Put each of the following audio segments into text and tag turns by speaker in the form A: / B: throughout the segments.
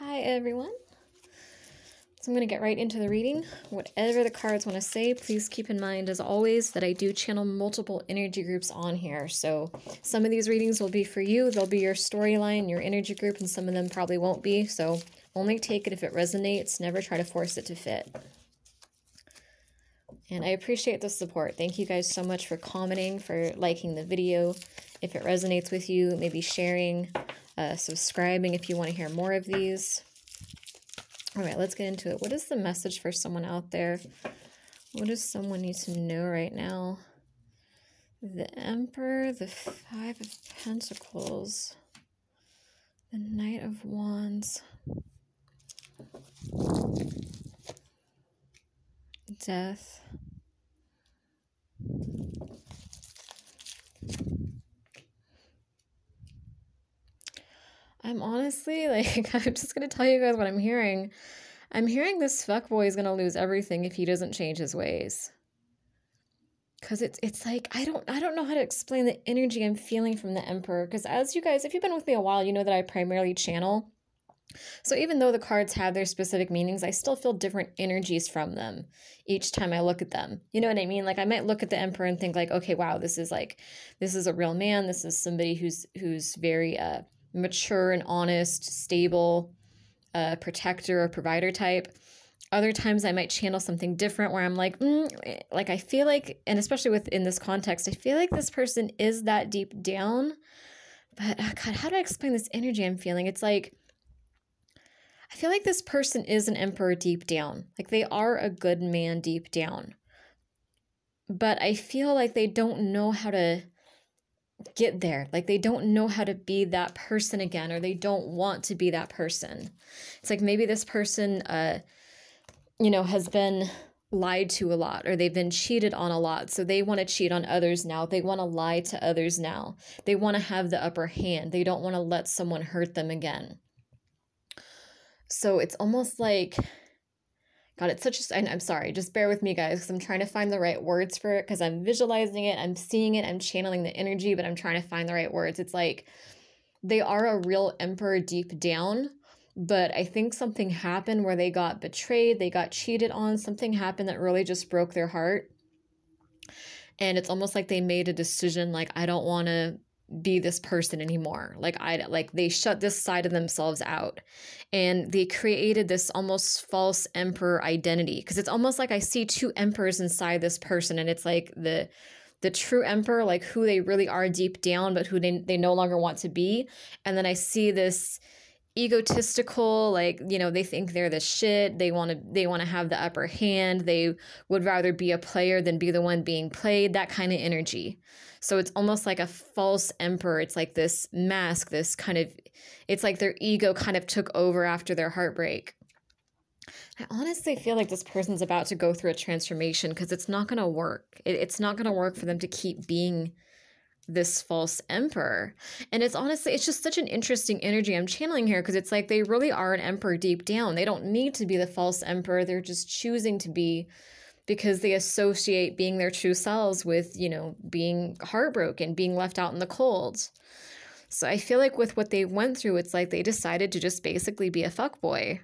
A: Hi, everyone. So I'm going to get right into the reading. Whatever the cards want to say, please keep in mind, as always, that I do channel multiple energy groups on here. So some of these readings will be for you. They'll be your storyline, your energy group, and some of them probably won't be. So only take it if it resonates. Never try to force it to fit. And I appreciate the support. Thank you guys so much for commenting, for liking the video. If it resonates with you, maybe sharing, uh, subscribing if you want to hear more of these. All right, let's get into it. What is the message for someone out there? What does someone need to know right now? The Emperor, the Five of Pentacles, the Knight of Wands, Death. I'm honestly like, I'm just gonna tell you guys what I'm hearing. I'm hearing this fuckboy is gonna lose everything if he doesn't change his ways. Cause it's it's like I don't I don't know how to explain the energy I'm feeling from the Emperor. Cause as you guys, if you've been with me a while, you know that I primarily channel. So even though the cards have their specific meanings, I still feel different energies from them each time I look at them. You know what I mean? Like I might look at the emperor and think like, okay, wow, this is like this is a real man. This is somebody who's who's very uh mature and honest, stable, uh, protector or provider type. Other times I might channel something different where I'm like, mm, like I feel like, and especially within this context, I feel like this person is that deep down. But uh, God, how do I explain this energy I'm feeling? It's like, I feel like this person is an emperor deep down. Like they are a good man deep down. But I feel like they don't know how to get there. Like they don't know how to be that person again or they don't want to be that person. It's like maybe this person uh you know has been lied to a lot or they've been cheated on a lot. So they want to cheat on others now. They want to lie to others now. They want to have the upper hand. They don't want to let someone hurt them again. So it's almost like God, it's such a, I'm sorry, just bear with me, guys, because I'm trying to find the right words for it because I'm visualizing it, I'm seeing it, I'm channeling the energy, but I'm trying to find the right words. It's like they are a real emperor deep down, but I think something happened where they got betrayed, they got cheated on, something happened that really just broke their heart. And it's almost like they made a decision like, I don't want to be this person anymore. Like i like they shut this side of themselves out and they created this almost false emperor identity because it's almost like i see two emperors inside this person and it's like the the true emperor like who they really are deep down but who they, they no longer want to be. And then i see this egotistical like you know they think they're the shit they want to they want to have the upper hand they would rather be a player than be the one being played that kind of energy so it's almost like a false emperor. It's like this mask, this kind of, it's like their ego kind of took over after their heartbreak. I honestly feel like this person's about to go through a transformation because it's not going to work. It, it's not going to work for them to keep being this false emperor. And it's honestly, it's just such an interesting energy I'm channeling here because it's like they really are an emperor deep down. They don't need to be the false emperor. They're just choosing to be because they associate being their true selves with, you know, being heartbroken, being left out in the cold. So I feel like with what they went through, it's like they decided to just basically be a fuckboy.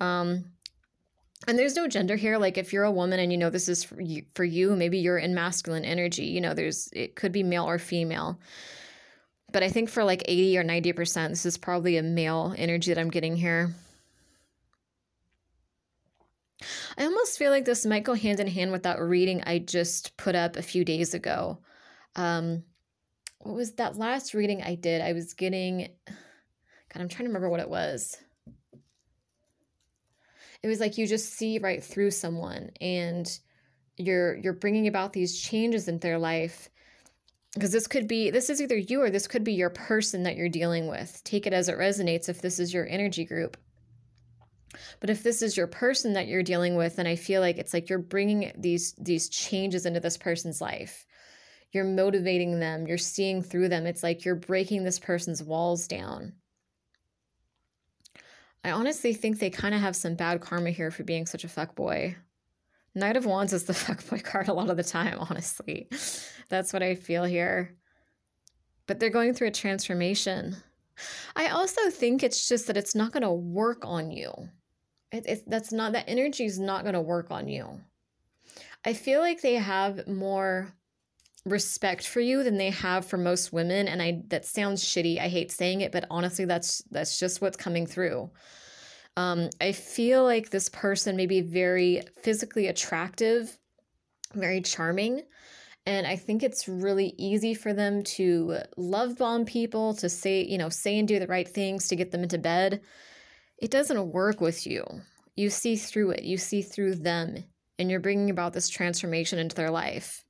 A: Um, and there's no gender here. Like if you're a woman and you know this is for you, for you, maybe you're in masculine energy. You know, there's it could be male or female. But I think for like 80 or 90%, this is probably a male energy that I'm getting here. I almost feel like this might go hand in hand with that reading I just put up a few days ago. Um, what was that last reading I did? I was getting, God, I'm trying to remember what it was. It was like you just see right through someone and you're you're bringing about these changes in their life because this could be this is either you or this could be your person that you're dealing with take it as it resonates if this is your energy group but if this is your person that you're dealing with, then I feel like it's like you're bringing these these changes into this person's life. You're motivating them, you're seeing through them. It's like you're breaking this person's walls down. I honestly think they kind of have some bad karma here for being such a fuck boy. Knight of Wands is the fuckboy card a lot of the time, honestly. That's what I feel here. But they're going through a transformation. I also think it's just that it's not going to work on you. It, it, that's not, that energy is not going to work on you. I feel like they have more respect for you than they have for most women and I that sounds shitty. I hate saying it, but honestly that's that's just what's coming through. Um, I feel like this person may be very physically attractive, very charming, and I think it's really easy for them to love bomb people, to say, you know, say and do the right things to get them into bed. It doesn't work with you. You see through it, you see through them, and you're bringing about this transformation into their life.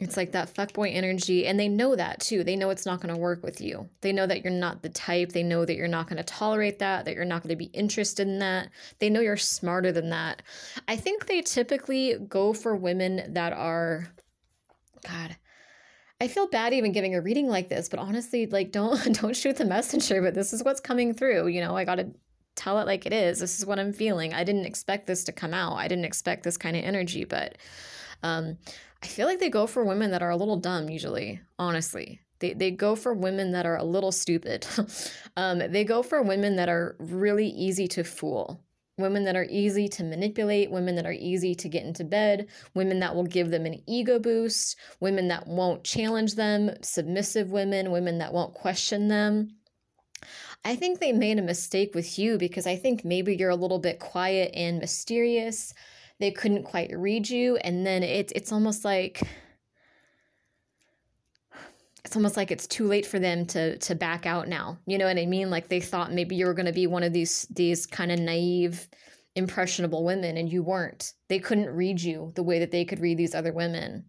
A: It's like that fuckboy energy, and they know that too. They know it's not going to work with you. They know that you're not the type. They know that you're not going to tolerate that, that you're not going to be interested in that. They know you're smarter than that. I think they typically go for women that are, God, I feel bad even giving a reading like this, but honestly, like don't don't shoot the messenger. But this is what's coming through. You know, I got to tell it like it is. This is what I'm feeling. I didn't expect this to come out. I didn't expect this kind of energy, but um, I feel like they go for women that are a little dumb usually, honestly. They, they go for women that are a little stupid. um, they go for women that are really easy to fool, women that are easy to manipulate, women that are easy to get into bed, women that will give them an ego boost, women that won't challenge them, submissive women, women that won't question them. I think they made a mistake with you because I think maybe you're a little bit quiet and mysterious they couldn't quite read you and then it's it's almost like it's almost like it's too late for them to to back out now. You know what I mean? Like they thought maybe you were going to be one of these these kind of naive impressionable women and you weren't. They couldn't read you the way that they could read these other women.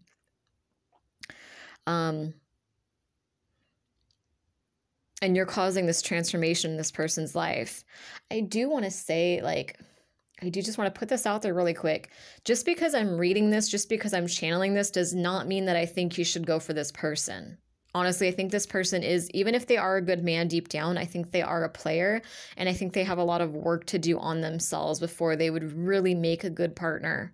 A: Um and you're causing this transformation in this person's life. I do want to say like I do just want to put this out there really quick. Just because I'm reading this, just because I'm channeling this, does not mean that I think you should go for this person. Honestly, I think this person is, even if they are a good man deep down, I think they are a player. And I think they have a lot of work to do on themselves before they would really make a good partner.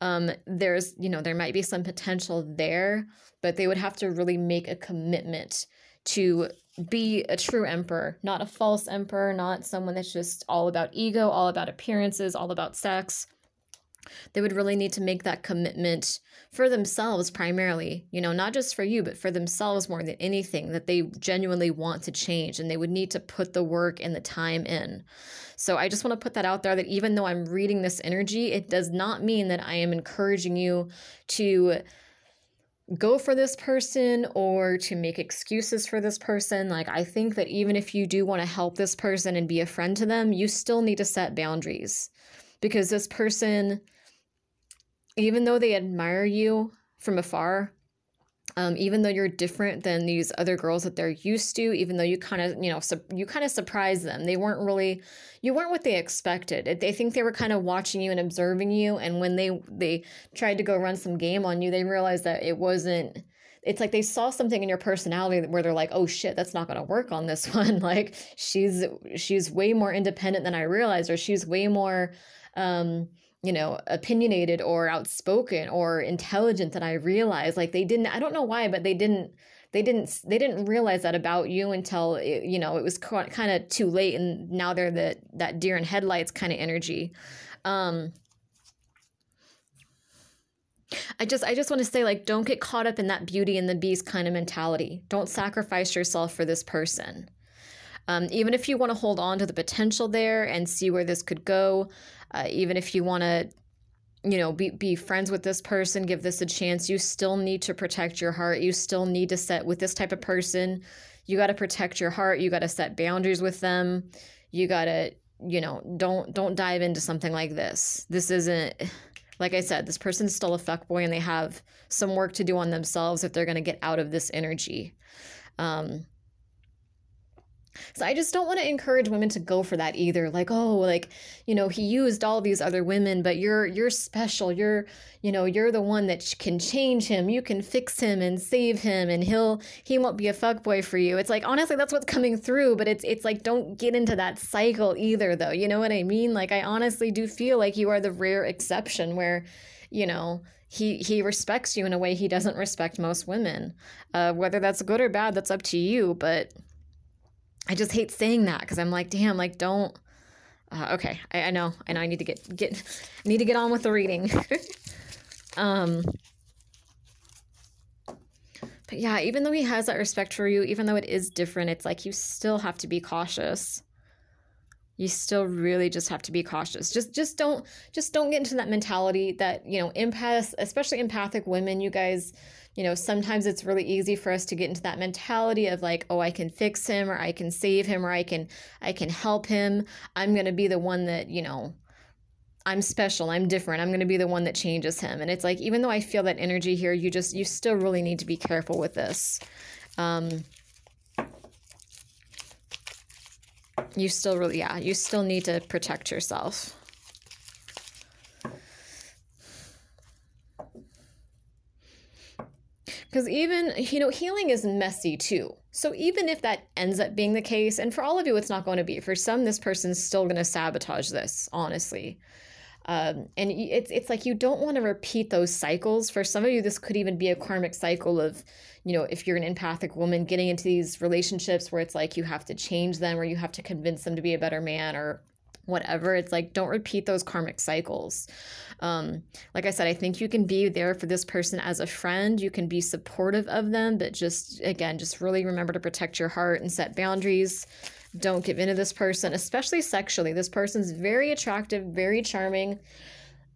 A: Um, there's, you know, there might be some potential there, but they would have to really make a commitment to be a true emperor, not a false emperor, not someone that's just all about ego, all about appearances, all about sex. They would really need to make that commitment for themselves primarily, you know, not just for you, but for themselves more than anything that they genuinely want to change and they would need to put the work and the time in. So I just want to put that out there that even though I'm reading this energy, it does not mean that I am encouraging you to go for this person or to make excuses for this person. Like, I think that even if you do want to help this person and be a friend to them, you still need to set boundaries because this person, even though they admire you from afar, um, even though you're different than these other girls that they're used to, even though you kind of, you know, su- you kind of surprised them. They weren't really, you weren't what they expected. They think they were kind of watching you and observing you. And when they they tried to go run some game on you, they realized that it wasn't. It's like they saw something in your personality where they're like, "Oh shit, that's not going to work on this one." like she's she's way more independent than I realized, or she's way more. Um, you know, opinionated or outspoken or intelligent than I realized. Like they didn't, I don't know why, but they didn't, they didn't, they didn't realize that about you until, it, you know, it was kind of too late. And now they're the, that deer in headlights kind of energy. Um, I just I just want to say like don't get caught up in that beauty and the beast kind of mentality. Don't sacrifice yourself for this person. Um, even if you want to hold on to the potential there and see where this could go, uh, even if you want to you know be, be friends with this person give this a chance you still need to protect your heart. You still need to set with this type of person you got to protect your heart. You got to set boundaries with them. You got to you know don't don't dive into something like this. This isn't like i said this person's still a fuck boy and they have some work to do on themselves if they're going to get out of this energy. Um so I just don't want to encourage women to go for that either. Like, oh, like, you know, he used all these other women, but you're you're special. You're, you know, you're the one that can change him. You can fix him and save him and he'll he won't be a fuck boy for you. It's like honestly that's what's coming through, but it's it's like don't get into that cycle either though. You know what I mean? Like I honestly do feel like you are the rare exception where you know, he he respects you in a way he doesn't respect most women. Uh, whether that's good or bad, that's up to you. But I just hate saying that because I'm like, damn, like don't. Uh, okay, I, I know, I know. I need to get get I need to get on with the reading. um. But yeah, even though he has that respect for you, even though it is different, it's like you still have to be cautious you still really just have to be cautious just just don't just don't get into that mentality that you know empaths especially empathic women you guys you know sometimes it's really easy for us to get into that mentality of like oh i can fix him or i can save him or i can i can help him. I'm going to be the one that you know i'm special i'm different i'm going to be the one that changes him. And it's like even though i feel that energy here you just you still really need to be careful with this. Um you still really, yeah, you still need to protect yourself. Because even, you know, healing is messy too. So even if that ends up being the case, and for all of you, it's not going to be. For some, this person's still going to sabotage this, honestly. Um, and it's it's like you don't want to repeat those cycles. For some of you, this could even be a karmic cycle of, you know, if you're an empathic woman getting into these relationships where it's like you have to change them or you have to convince them to be a better man or whatever. It's like don't repeat those karmic cycles. Um, like I said, I think you can be there for this person as a friend. You can be supportive of them, but just again, just really remember to protect your heart and set boundaries don't give in to this person, especially sexually. This person's very attractive, very charming.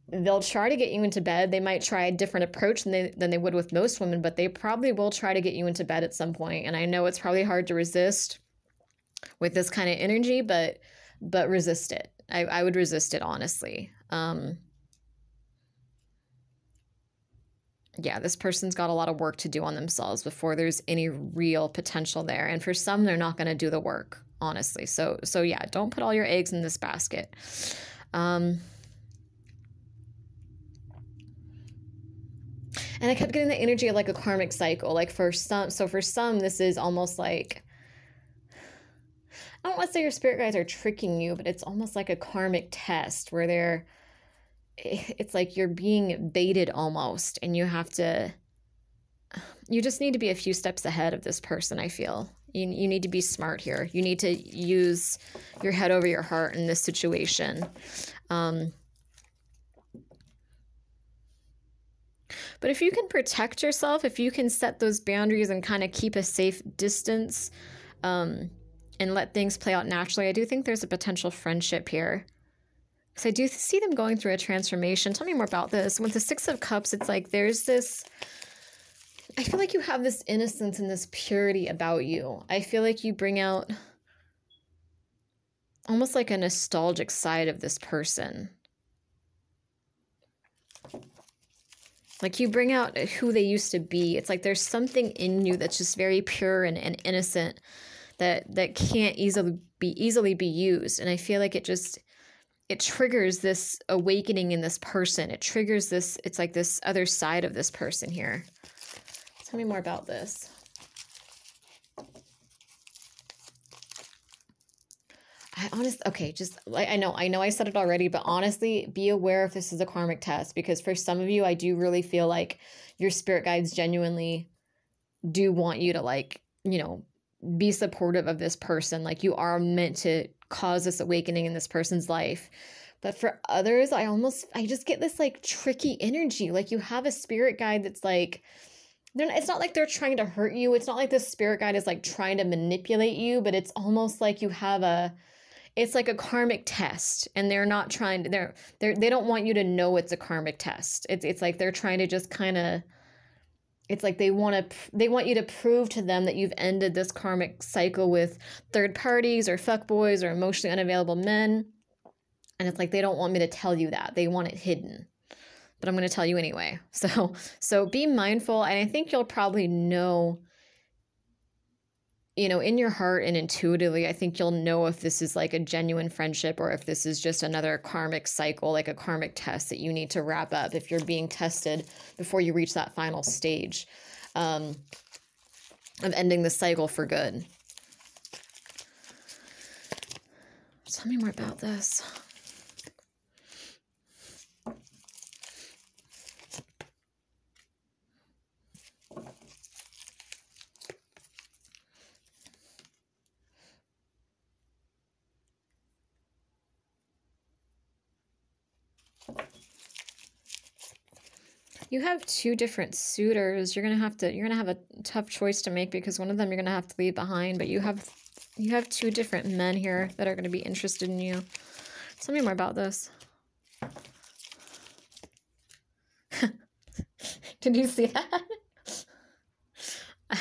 A: They'll try to get you into bed. They might try a different approach than they, than they would with most women, but they probably will try to get you into bed at some point. And I know it's probably hard to resist with this kind of energy, but but resist it. I, I would resist it honestly. Um, yeah, this person's got a lot of work to do on themselves before there's any real potential there. And for some, they're not going to do the work honestly. So so yeah, don't put all your eggs in this basket. Um, and I kept getting the energy of like a karmic cycle. Like for some, so for some, this is almost like I don't want to say your spirit guides are tricking you, but it's almost like a karmic test where they're. It's like you're being baited almost, and you have to. You just need to be a few steps ahead of this person. I feel you, you need to be smart here. You need to use your head over your heart in this situation. Um, but if you can protect yourself, if you can set those boundaries and kind of keep a safe distance um, and let things play out naturally, I do think there's a potential friendship here. Because I do see them going through a transformation. Tell me more about this. With the Six of Cups, it's like there's this I feel like you have this innocence and this purity about you. I feel like you bring out almost like a nostalgic side of this person. Like you bring out who they used to be. It's like there's something in you that's just very pure and, and innocent that that can't easily be easily be used. And I feel like it just it triggers this awakening in this person. It triggers this, it's like this other side of this person here. Tell me more about this. I honestly, okay, just like I know, I know I said it already, but honestly, be aware if this is a karmic test because for some of you, I do really feel like your spirit guides genuinely do want you to like, you know, be supportive of this person. Like you are meant to cause this awakening in this person's life. But for others, I almost, I just get this like tricky energy. Like you have a spirit guide that's like, they're, it's not like they're trying to hurt you. It's not like the spirit guide is like trying to manipulate you, but it's almost like you have a it's like a karmic test and they're not trying to they're they're they don't want you to know it's a karmic test. It's it's like they're trying to just kind of it's like they want to they want you to prove to them that you've ended this karmic cycle with third parties or fuck boys or emotionally unavailable men. And it's like they don't want me to tell you that. They want it hidden but I'm going to tell you anyway. So, so be mindful and I think you'll probably know you know, in your heart and intuitively, I think you'll know if this is like a genuine friendship or if this is just another karmic cycle, like a karmic test that you need to wrap up if you're being tested before you reach that final stage um, of ending the cycle for good. Tell me more about this. You have two different suitors. You're gonna have to. You're gonna have a tough choice to make because one of them you're gonna have to leave behind. But you have, you have two different men here that are gonna be interested in you. Tell me more about this. Did you see that?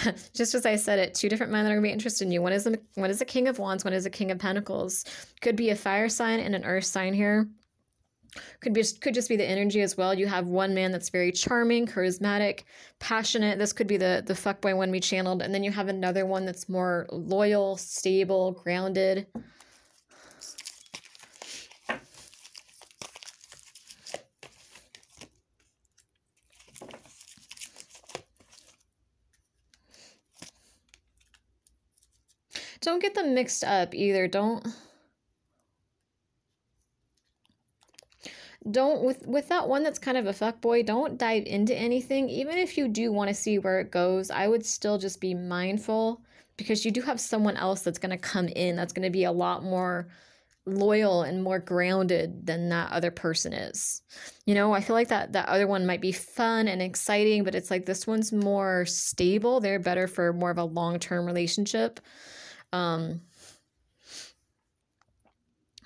A: Just as I said it, two different men that are gonna be interested in you. One is the one is the King of Wands. One is the King of Pentacles. Could be a fire sign and an earth sign here could be could just be the energy as well. You have one man that's very charming, charismatic, passionate. This could be the the fuckboy one we channeled, and then you have another one that's more loyal, stable, grounded. Don't get them mixed up either. Don't don't with with that one that's kind of a fuck boy don't dive into anything. Even if you do want to see where it goes i would still just be mindful because you do have someone else that's going to come in that's going to be a lot more loyal and more grounded than that other person is. You know i feel like that that other one might be fun and exciting but it's like this one's more stable. They're better for more of a long-term relationship. Um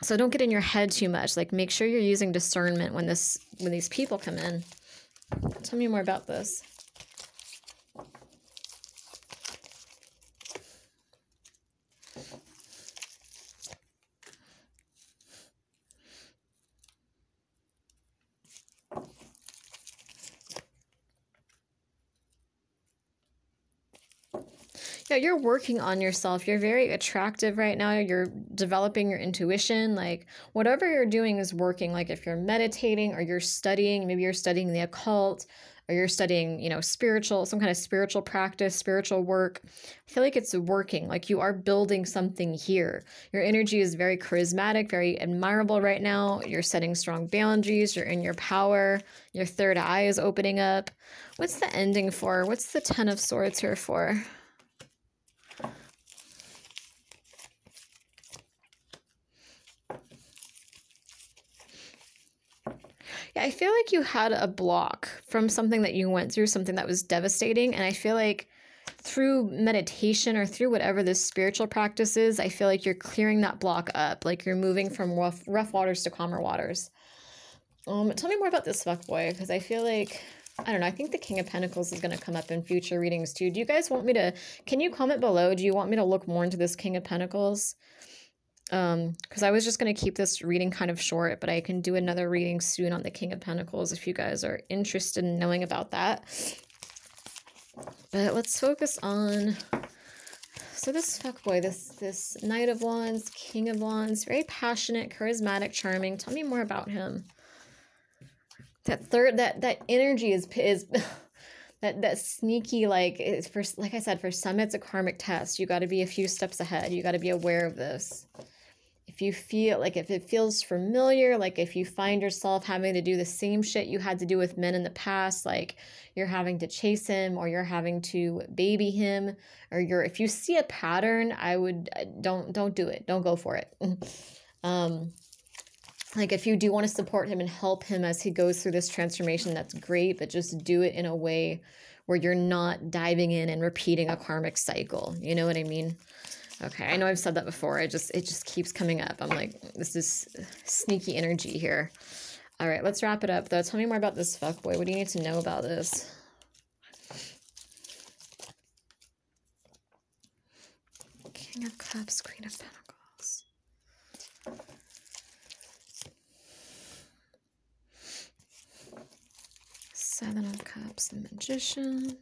A: so don't get in your head too much. Like make sure you're using discernment when this when these people come in. Tell me more about this Yeah, you're working on yourself. You're very attractive right now. You're developing your intuition. Like, whatever you're doing is working. Like, if you're meditating or you're studying, maybe you're studying the occult or you're studying, you know, spiritual, some kind of spiritual practice, spiritual work. I feel like it's working. Like, you are building something here. Your energy is very charismatic, very admirable right now. You're setting strong boundaries. You're in your power. Your third eye is opening up. What's the ending for? What's the Ten of Swords here for? I feel like you had a block from something that you went through, something that was devastating. And I feel like through meditation or through whatever this spiritual practice is, I feel like you're clearing that block up. Like you're moving from rough, rough waters to calmer waters. Um, tell me more about this fuck boy, because I feel like I don't know. I think the King of Pentacles is going to come up in future readings too. Do you guys want me to? Can you comment below? Do you want me to look more into this King of Pentacles? Um because i was just going to keep this reading kind of short but i can do another reading soon on the king of pentacles if you guys are interested in knowing about that. But let's focus on so this fuckboy this this knight of wands king of wands very passionate charismatic charming. Tell me more about him. That third that that energy is is that that sneaky like it's for like i said for some it's a karmic test. You got to be a few steps ahead. You got to be aware of this if you feel like if it feels familiar, like if you find yourself having to do the same shit you had to do with men in the past, like you're having to chase him or you're having to baby him or you're if you see a pattern, I would uh, don't don't do it. Don't go for it. um like if you do want to support him and help him as he goes through this transformation, that's great, but just do it in a way where you're not diving in and repeating a karmic cycle. You know what I mean? Okay, I know I've said that before. I just it just keeps coming up. I'm like, this is sneaky energy here. All right, let's wrap it up though. Tell me more about this fuckboy. What do you need to know about this? King of Cups, Queen of Pentacles. Seven of Cups, the Magician.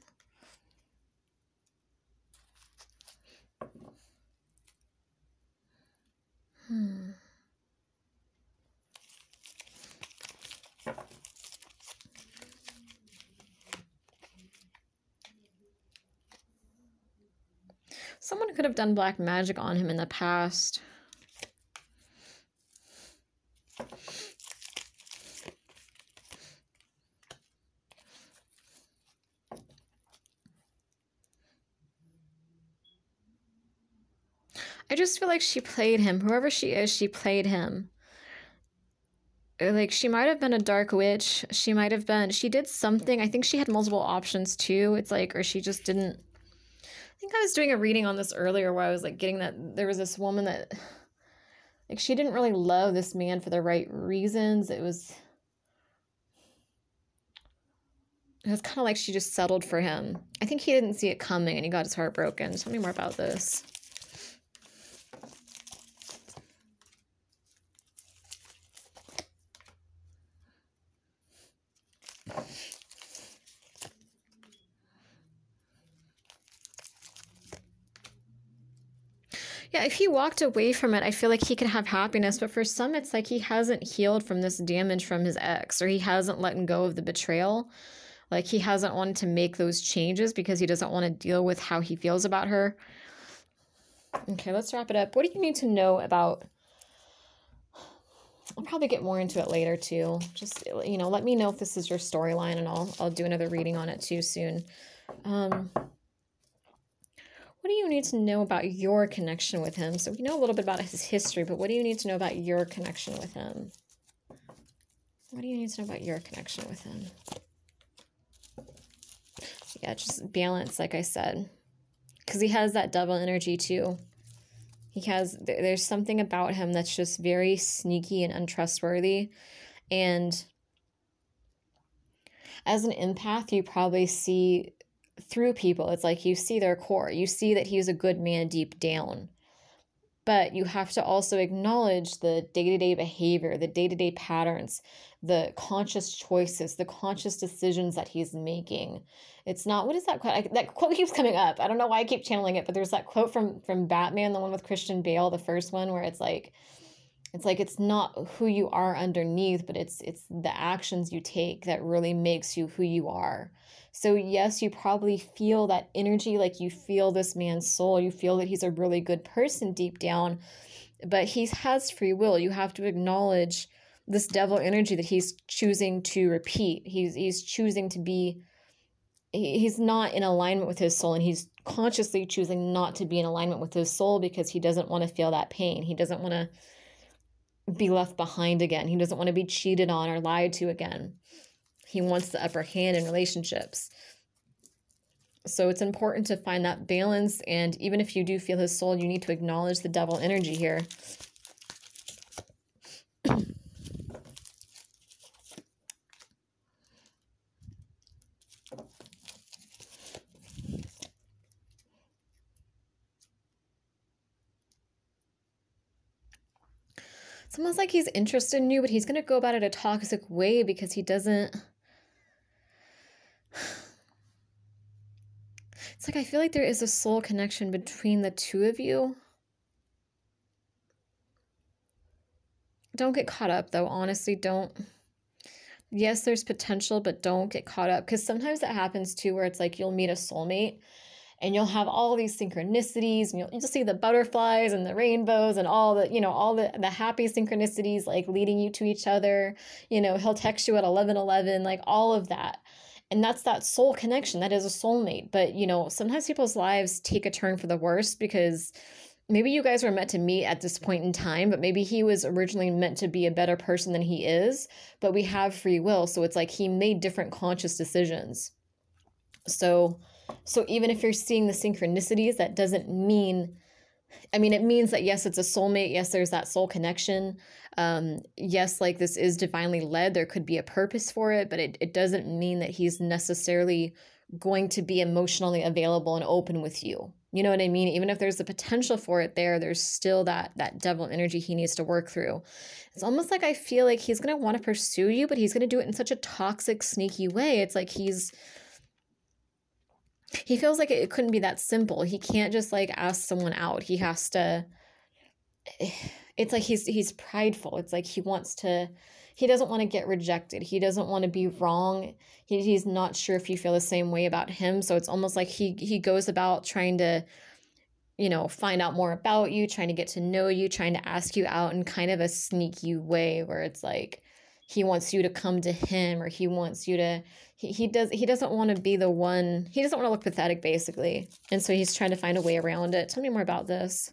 A: Hmm. Someone could have done black magic on him in the past. I just feel like she played him. Whoever she is, she played him. like she might have been a dark witch. She might have been she did something. I think she had multiple options too. It's like or she just didn't I think I was doing a reading on this earlier where I was like getting that there was this woman that like she didn't really love this man for the right reasons. It was it was kind of like she just settled for him. I think he didn't see it coming and he got his heart broken. Tell me more about this. Yeah, if he walked away from it, I feel like he could have happiness. But for some, it's like he hasn't healed from this damage from his ex, or he hasn't let go of the betrayal. Like he hasn't wanted to make those changes because he doesn't want to deal with how he feels about her. Okay, let's wrap it up. What do you need to know about? I'll probably get more into it later too. Just you know, let me know if this is your storyline, and I'll I'll do another reading on it too soon. Um, what do you need to know about your connection with him? So we know a little bit about his history, but what do you need to know about your connection with him? What do you need to know about your connection with him? Yeah, just balance, like I said. Because he has that double energy too. He has, there's something about him that's just very sneaky and untrustworthy. And as an empath, you probably see through people. It's like you see their core, you see that he's a good man deep down. But you have to also acknowledge the day to day behavior, the day to day patterns, the conscious choices, the conscious decisions that he's making. It's not what is that quote? I, that quote keeps coming up. I don't know why I keep channeling it, but there's that quote from from Batman, the one with Christian Bale, the first one, where it's like, it's like it's not who you are underneath, but it's it's the actions you take that really makes you who you are. So, yes, you probably feel that energy, like you feel this man's soul, you feel that he's a really good person deep down, but he has free will. You have to acknowledge this devil energy that he's choosing to repeat. He's he's choosing to be he's not in alignment with his soul and he's consciously choosing not to be in alignment with his soul because he doesn't want to feel that pain. He doesn't want to be left behind again. He doesn't want to be cheated on or lied to again. He wants the upper hand in relationships. So it's important to find that balance. And even if you do feel his soul, you need to acknowledge the devil energy here. Almost like he's interested in you, but he's going to go about it a toxic way because he doesn't It's like I feel like there is a soul connection between the two of you. Don't get caught up though, honestly, don't. Yes, there's potential, but don't get caught up because sometimes that happens too where it's like you'll meet a soulmate and you'll have all these synchronicities and you'll, you'll see the butterflies and the rainbows and all the you know all the the happy synchronicities like leading you to each other. You know he'll text you at 11 11 like all of that. And that's that soul connection. That is a soulmate. But you know sometimes people's lives take a turn for the worse because maybe you guys were meant to meet at this point in time but maybe he was originally meant to be a better person than he is. But we have free will. So it's like he made different conscious decisions. So so even if you're seeing the synchronicities that doesn't mean I mean, it means that yes, it's a soulmate. Yes, there's that soul connection. Um, yes, like this is divinely led. There could be a purpose for it, but it, it doesn't mean that he's necessarily going to be emotionally available and open with you. You know what I mean? Even if there's the potential for it there, there's still that that devil energy he needs to work through. It's almost like I feel like he's gonna want to pursue you, but he's gonna do it in such a toxic, sneaky way. It's like he's he feels like it couldn't be that simple. He can't just like ask someone out. He has to it's like he's he's prideful. It's like he wants to he doesn't want to get rejected. He doesn't want to be wrong. He, he's not sure if you feel the same way about him. So it's almost like he he goes about trying to you know, find out more about you, trying to get to know you, trying to ask you out in kind of a sneaky way where it's like he wants you to come to him or he wants you to he, he does he doesn't want to be the one he doesn't want to look pathetic basically. And so he's trying to find a way around it. Tell me more about this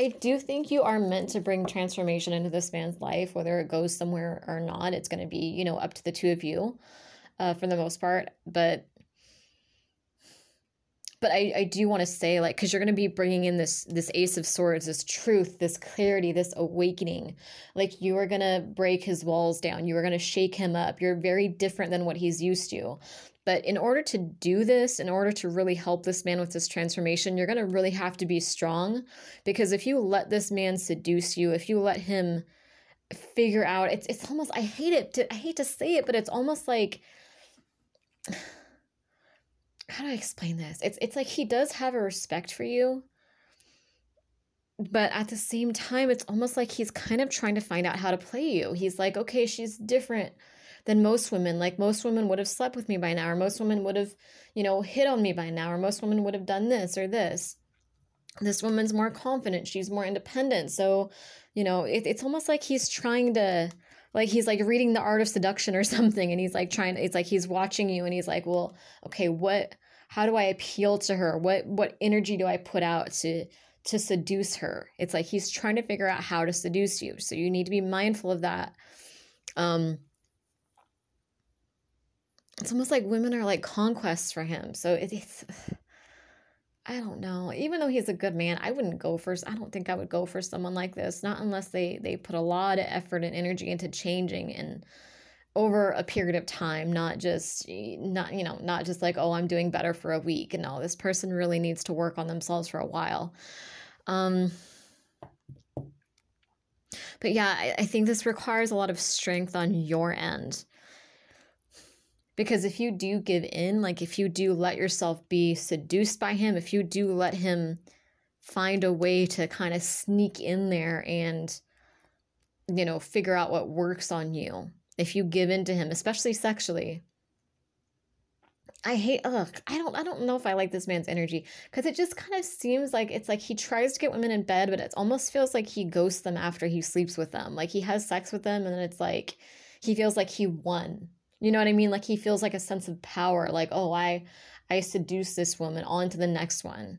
A: I do think you are meant to bring transformation into this man's life, whether it goes somewhere or not. It's going to be, you know, up to the two of you uh, for the most part. But but I, I do want to say like because you're going to be bringing in this this ace of swords this truth this clarity this awakening. Like you are going to break his walls down. You are going to shake him up. You're very different than what he's used to. But in order to do this in order to really help this man with this transformation you're going to really have to be strong. Because if you let this man seduce you if you let him figure out it's it's almost I hate it to I hate to say it but it's almost like how do I explain this? It's it's like he does have a respect for you, but at the same time, it's almost like he's kind of trying to find out how to play you. He's like, okay, she's different than most women. Like most women would have slept with me by now, or most women would have, you know, hit on me by now, or most women would have done this or this. This woman's more confident. She's more independent. So, you know, it, it's almost like he's trying to like he's like reading the art of seduction or something and he's like trying it's like he's watching you and he's like well okay what how do i appeal to her what what energy do i put out to to seduce her it's like he's trying to figure out how to seduce you so you need to be mindful of that um it's almost like women are like conquests for him so it, it's I don't know. Even though he's a good man, I wouldn't go for. I don't think I would go for someone like this. Not unless they they put a lot of effort and energy into changing and over a period of time, not just not you know not just like oh I'm doing better for a week. And no, this person really needs to work on themselves for a while. Um, but yeah, I, I think this requires a lot of strength on your end because if you do give in, like if you do let yourself be seduced by him, if you do let him find a way to kind of sneak in there and, you know, figure out what works on you, if you give in to him, especially sexually, I hate ugh, I don't I don't know if I like this man's energy cuz it just kind of seems like it's like he tries to get women in bed but it almost feels like he ghosts them after he sleeps with them. Like he has sex with them and then it's like he feels like he won you know what I mean? Like he feels like a sense of power, like, oh, I I seduce this woman on to the next one.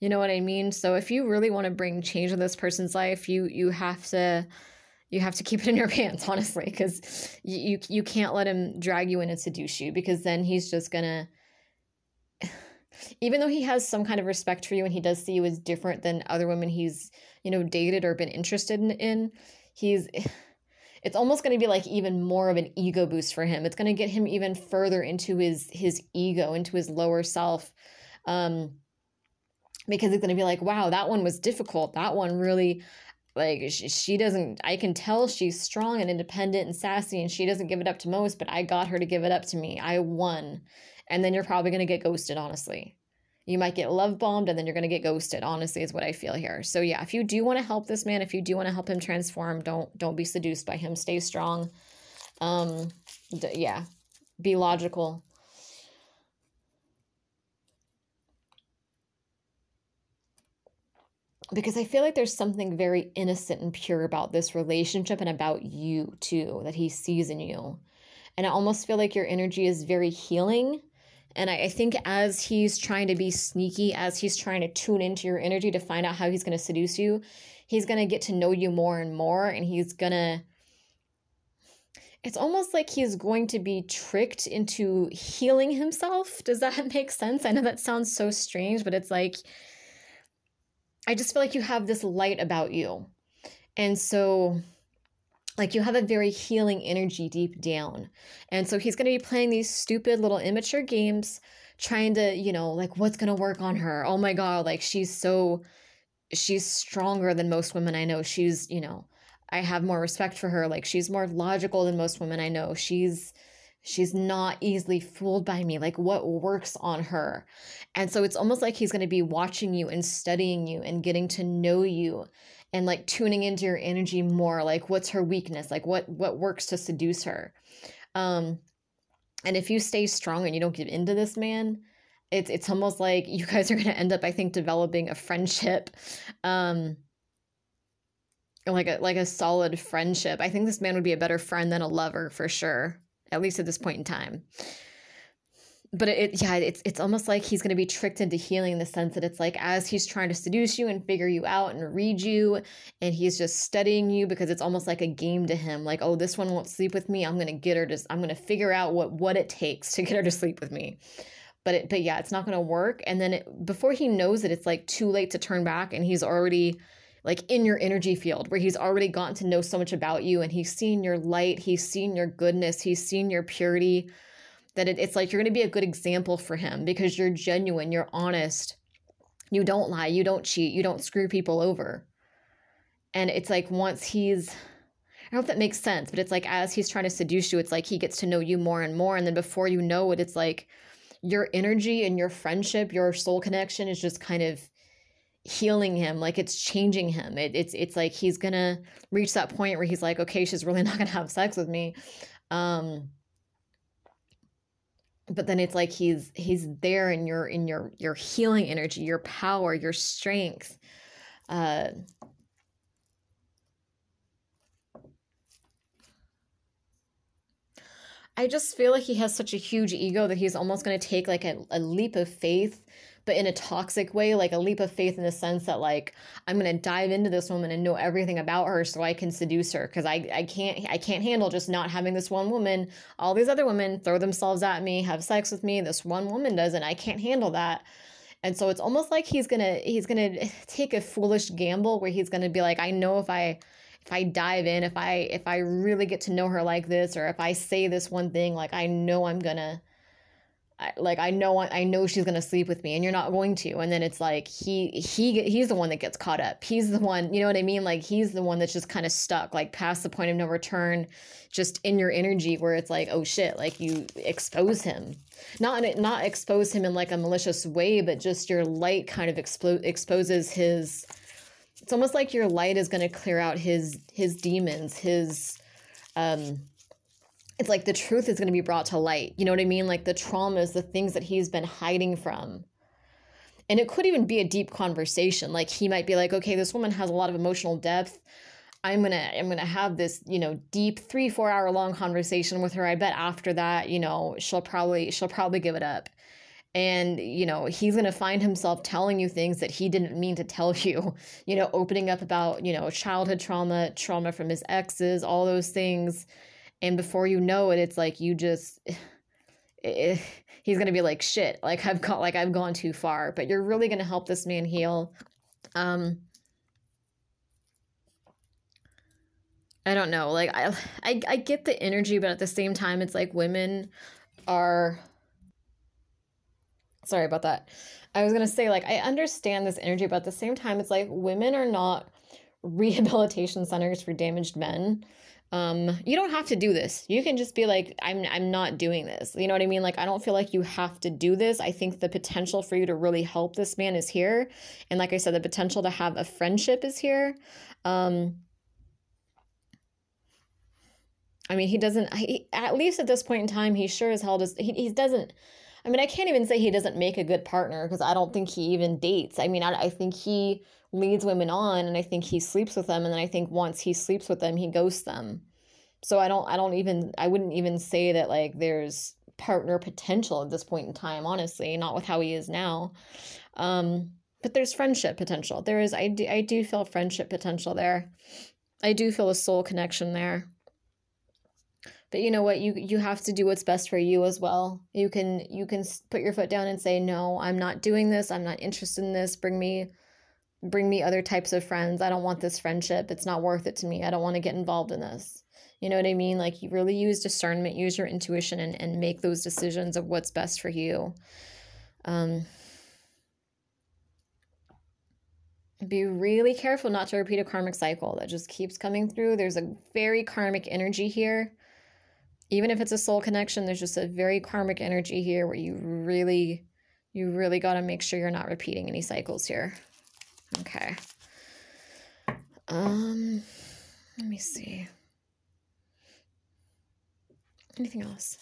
A: You know what I mean? So if you really want to bring change in this person's life, you you have to you have to keep it in your pants, honestly, because you, you can't let him drag you in and seduce you because then he's just gonna even though he has some kind of respect for you and he does see you as different than other women he's, you know, dated or been interested in, in he's it's almost going to be like even more of an ego boost for him. It's going to get him even further into his his ego, into his lower self. Um because it's going to be like, wow, that one was difficult. That one really like she, she doesn't I can tell she's strong and independent and sassy and she doesn't give it up to most, but I got her to give it up to me. I won. And then you're probably going to get ghosted, honestly. You might get love bombed and then you're going to get ghosted honestly is what i feel here. So yeah if you do want to help this man if you do want to help him transform don't don't be seduced by him. Stay strong. Um yeah be logical because I feel like there's something very innocent and pure about this relationship and about you too that he sees in you. And I almost feel like your energy is very healing and I, I think as he's trying to be sneaky, as he's trying to tune into your energy to find out how he's going to seduce you, he's going to get to know you more and more. And he's going to, it's almost like he's going to be tricked into healing himself. Does that make sense? I know that sounds so strange, but it's like, I just feel like you have this light about you. And so like you have a very healing energy deep down. And so he's going to be playing these stupid little immature games trying to, you know, like what's going to work on her? Oh my god, like she's so she's stronger than most women I know. She's, you know, I have more respect for her. Like she's more logical than most women I know. She's she's not easily fooled by me. Like what works on her. And so it's almost like he's going to be watching you and studying you and getting to know you and like tuning into your energy more like what's her weakness like what what works to seduce her um and if you stay strong and you don't give into this man it's it's almost like you guys are going to end up i think developing a friendship um like a like a solid friendship i think this man would be a better friend than a lover for sure at least at this point in time. But it yeah it's it's almost like he's going to be tricked into healing in the sense that it's like as he's trying to seduce you and figure you out and read you and he's just studying you because it's almost like a game to him like oh this one won't sleep with me. I'm going to get her to i'm going to figure out what what it takes to get her to sleep with me. But it but yeah it's not going to work. And then it, before he knows it it's like too late to turn back and he's already like in your energy field where he's already gotten to know so much about you and he's seen your light he's seen your goodness he's seen your purity that it, it's like you're going to be a good example for him because you're genuine, you're honest, you don't lie, you don't cheat, you don't screw people over. And it's like once he's, I don't know if that makes sense, but it's like as he's trying to seduce you, it's like he gets to know you more and more. And then before you know it, it's like your energy and your friendship, your soul connection is just kind of healing him like it's changing him. It, it's it's like he's gonna reach that point where he's like okay she's really not gonna have sex with me. Um but then it's like he's he's there in your in your your healing energy your power your strength. Uh I just feel like he has such a huge ego that he's almost going to take like a, a leap of faith but in a toxic way, like a leap of faith in the sense that like I'm gonna dive into this woman and know everything about her so I can seduce her because I I can't I can't handle just not having this one woman. All these other women throw themselves at me, have sex with me. This one woman doesn't. I can't handle that. And so it's almost like he's gonna he's gonna take a foolish gamble where he's gonna be like, I know if I if I dive in, if I if I really get to know her like this, or if I say this one thing, like I know I'm gonna like I know I know she's gonna sleep with me, and you're not going to. And then it's like he he he's the one that gets caught up. He's the one, you know what I mean? Like he's the one that's just kind of stuck, like past the point of no return, just in your energy where it's like, oh shit, like you expose him, not not expose him in like a malicious way, but just your light kind of expo- exposes his. It's almost like your light is gonna clear out his his demons, his um it's like the truth is going to be brought to light. You know what I mean? Like the traumas, the things that he's been hiding from. And it could even be a deep conversation. Like he might be like, okay, this woman has a lot of emotional depth. I'm gonna I'm gonna have this, you know, deep three, four hour long conversation with her. I bet after that, you know, she'll probably she'll probably give it up. And, you know, he's gonna find himself telling you things that he didn't mean to tell you, you know, opening up about, you know, childhood trauma, trauma from his exes, all those things and before you know it it's like you just it, he's going to be like shit like i've got like i've gone too far but you're really going to help this man heal. Um i don't know like I, I i get the energy but at the same time it's like women are sorry about that. I was going to say like i understand this energy but at the same time it's like women are not rehabilitation centers for damaged men um you don't have to do this. You can just be like i'm i'm not doing this. You know what i mean? Like i don't feel like you have to do this. I think the potential for you to really help this man is here. And like i said the potential to have a friendship is here. Um i mean he doesn't he, at least at this point in time he sure as hell does he, he doesn't i mean i can't even say he doesn't make a good partner because i don't think he even dates i mean I, I think he leads women on and I think he sleeps with them and then I think once he sleeps with them he ghosts them. So I don't I don't even I wouldn't even say that like there's partner potential at this point in time honestly, not with how he is now. Um but there's friendship potential. There is I do I do feel friendship potential there. I do feel a soul connection there. But you know what? You you have to do what's best for you as well. You can you can put your foot down and say no, I'm not doing this. I'm not interested in this. Bring me bring me other types of friends. I don't want this friendship. It's not worth it to me. I don't want to get involved in this. You know what I mean? Like you really use discernment, use your intuition and, and make those decisions of what's best for you. Um be really careful not to repeat a karmic cycle that just keeps coming through. There's a very karmic energy here. Even if it's a soul connection, there's just a very karmic energy here where you really you really got to make sure you're not repeating any cycles here. Okay. Um, let me see. Anything else?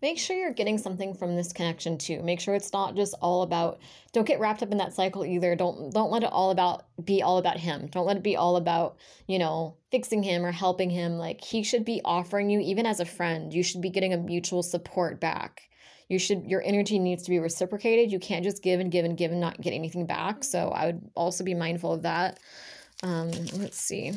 A: Make sure you're getting something from this connection too. Make sure it's not just all about don't get wrapped up in that cycle either. Don't don't let it all about be all about him. Don't let it be all about, you know, fixing him or helping him. Like he should be offering you even as a friend. You should be getting a mutual support back. You should your energy needs to be reciprocated. You can't just give and give and give and not get anything back. So I would also be mindful of that. Um, let's see.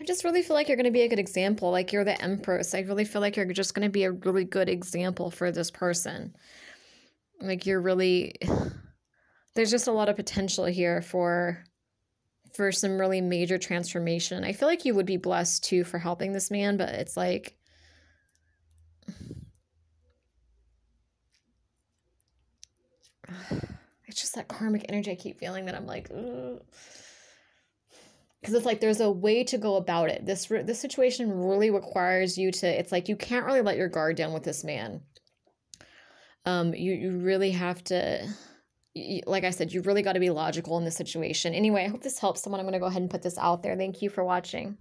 A: I just really feel like you're going to be a good example. Like you're the Empress. I really feel like you're just going to be a really good example for this person. Like you're really there's just a lot of potential here for for some really major transformation. I feel like you would be blessed too for helping this man, but it's like it's just that karmic energy I keep feeling that I'm like, because it's like there's a way to go about it. This this situation really requires you to. It's like you can't really let your guard down with this man. Um, you you really have to. Like I said, you really got to be logical in this situation. Anyway, I hope this helps someone. I'm going to go ahead and put this out there. Thank you for watching.